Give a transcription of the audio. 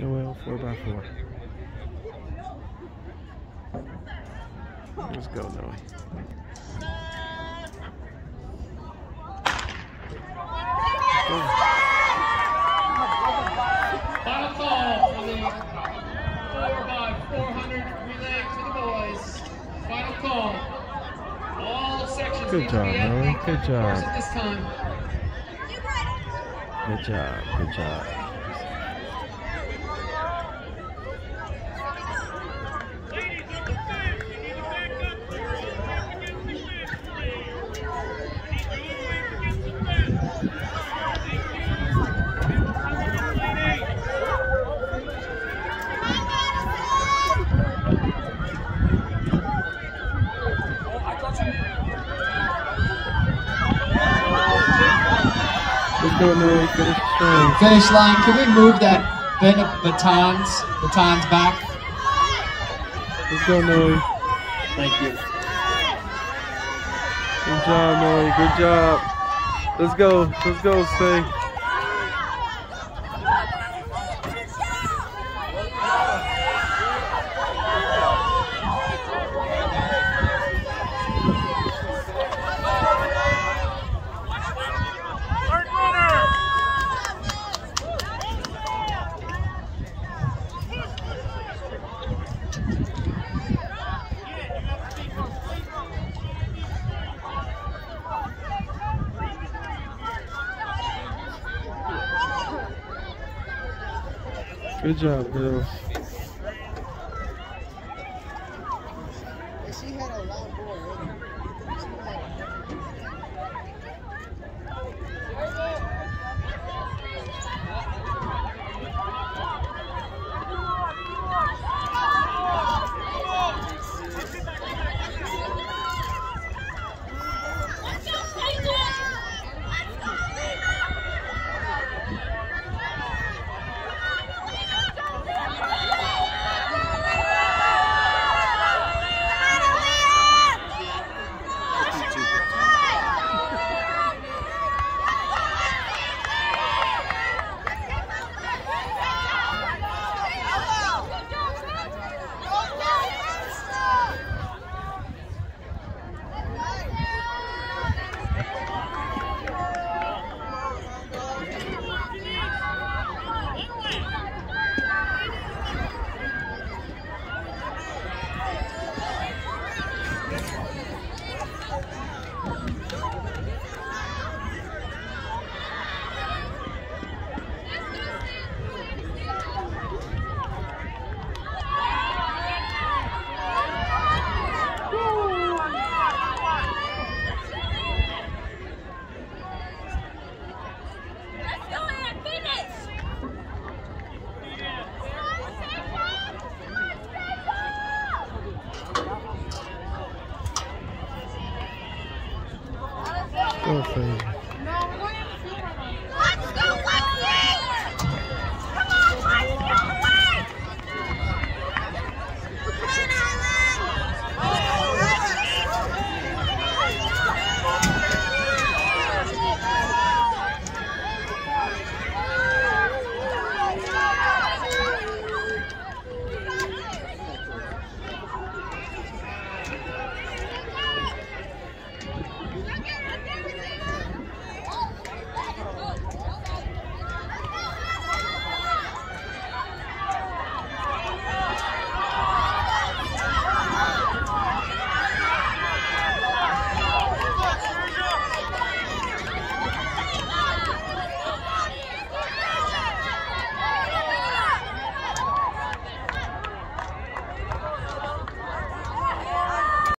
Noelle 4x4. Let's go, Noelle. Final call for the 4x400 relay to the boys. Final call. All sections Good job, Noah. Good job. force At this time. Good job, good job. Let's. Finish strong. Finish line, can we move that bin of batons, batons back? Let's go, Noah. Thank you. Good job, Noah. Good job. Let's go. Let's go, Stay. Good job, girls. Ou seja,